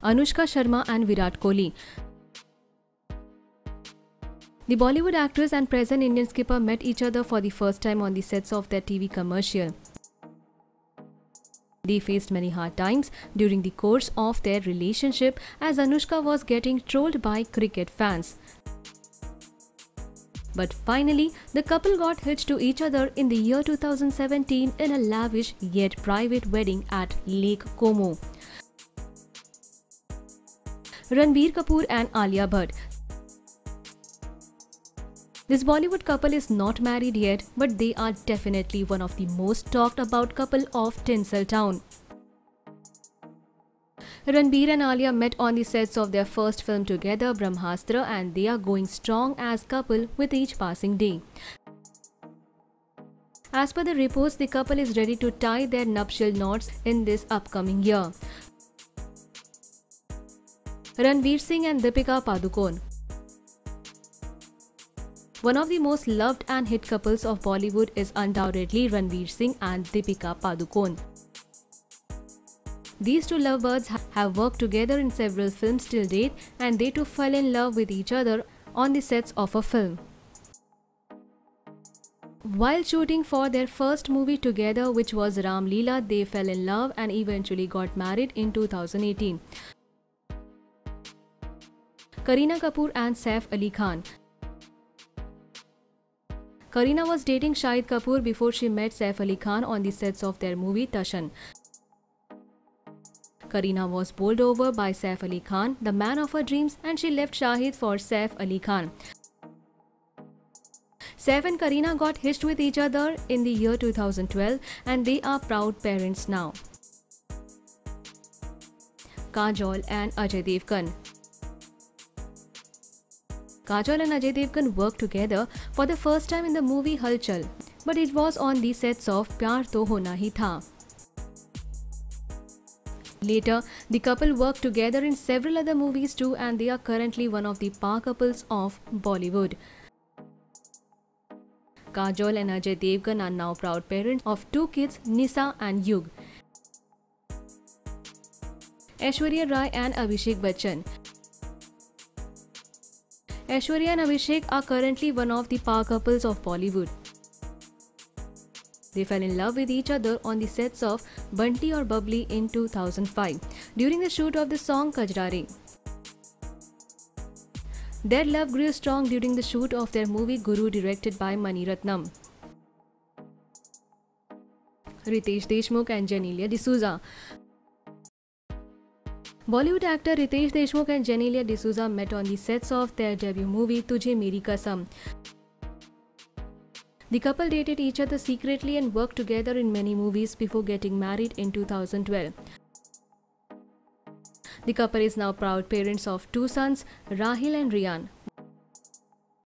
Anushka Sharma and Virat Kohli. The Bollywood actress and present Indian skipper met each other for the first time on the sets of their TV commercial. They faced many hard times during the course of their relationship as Anushka was getting trolled by cricket fans. But finally, the couple got hitched to each other in the year 2017 in a lavish yet private wedding at Lake Como. Ranbir Kapoor and Alia Bhatt. This Bollywood couple is not married yet, but they are definitely one of the most talked about couple of Tinseltown. Ranbir and Alia met on the sets of their first film together, Brahmastra, and they are going strong as couple with each passing day. As per the reports, the couple is ready to tie their nuptial knots in this upcoming year. Ranveer Singh and Deepika Padukone one of the most loved and hit couples of Bollywood is undoubtedly Ranveer Singh and Deepika Padukone. These two lovebirds have worked together in several films till date and they too fell in love with each other on the sets of a film. While shooting for their first movie together which was Ram Leela, they fell in love and eventually got married in 2018. Kareena Kapoor and Saif Ali Khan Kareena was dating Shahid Kapoor before she met Saif Ali Khan on the sets of their movie Tashan. Kareena was bowled over by Saif Ali Khan, the man of her dreams, and she left Shahid for Saif Ali Khan. Saif and Kareena got hitched with each other in the year 2012 and they are proud parents now. Kajol and Ajay Devgan Kajol and Ajay Devgan worked together for the first time in the movie Hulchul, but it was on the sets of Pyar To Hona Hi Tha. Later, the couple worked together in several other movies too and they are currently one of the power couples of Bollywood. Kajol and Ajay Devgan are now proud parents of two kids, Nysa and Yug. Aishwarya Rai and Abhishek Bachchan Aishwarya and Abhishek are currently one of the power couples of Bollywood. They fell in love with each other on the sets of Bunty Aur Babli in 2005 during the shoot of the song Kajrare. Their love grew strong during the shoot of their movie Guru directed by Mani Ratnam. Ritesh Deshmukh and Genelia D'Souza Bollywood actor Ritesh Deshmukh and Genelia D'Souza met on the sets of their debut movie Tujhe Meri Kasam. The couple dated each other secretly and worked together in many movies before getting married in 2012. The couple is now proud parents of two sons, Rahyl and Riaan.